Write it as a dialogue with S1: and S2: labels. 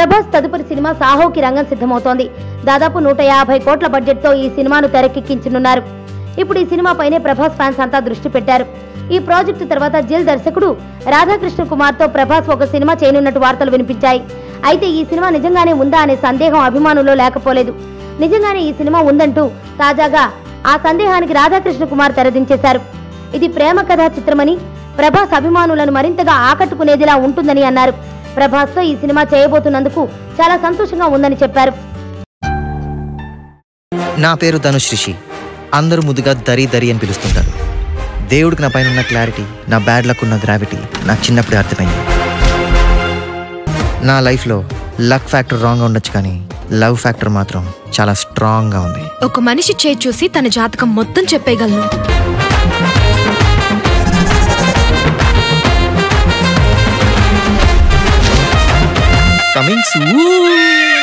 S1: ప్రభాస్ తదుపరి సినిమా సాహోకి రంగం సిద్ధమవుతోంది. దాదాపు నూట యాభై కోట్ల బడ్జెట్తో ఈ సినిమాను తెరకెక్కించనున్నారు. ఇప్పుడు ఈ సినిమాపైనే ప్రభాస్ ఫ్యాన్స్ అంతా దృష్టి పెట్టారు. ఈ ప్రాజెక్టు తర్వాత జిల్ దర్శకుడు రాధాకృష్ణ కుమార్తో ప్రభాస్ ఒక సినిమా చేయనున్నట్టు వార్తలు వినిపించాయి. అయితే ఈ సినిమా నిజంగానే ఉందా అనే సందేహం అభిమానుల్లో లేకపోలేదు. నిజంగానే ఈ సినిమా ఉందంటూ తాజాగా ఆ సందేహానికి రాధాకృష్ణ కుమార్ తెరదించేశారు. ఇది ప్రేమ కథా చిత్రమని ప్రభాస్ అభిమానులను మరింతగా ఆకట్టుకునేదిలా ఉంటుందని అన్నారు. ప్రభాస్తో ఈ సినిమా చేయబోతున్నందుకు చాలా సంతోషంగా ఉందని చెప్పారు.
S2: నా పేరు ధనుష్ రిషి అందరూ ముద్దుగా దరి దరి అని పిలుస్తుంటారు. దేవుడికి నా పైన ఉన్న క్లారిటీ నా బ్యాడ్ లక్ ఉన్న గ్రావిటీ నాకు చిన్నప్పుడే అర్థమైంది. నా లైఫ్లో లక్ ఫ్యాక్టర్ రాంగ్గా ఉండొచ్చు కానీ లవ్ ఫ్యాక్టర్ మాత్రం చాలా స్ట్రాంగ్గా ఉంది.
S3: ఒక మనిషి చేయి చూసి తన జాతకం మొత్తం చెప్పేయగలను.
S2: também Uh!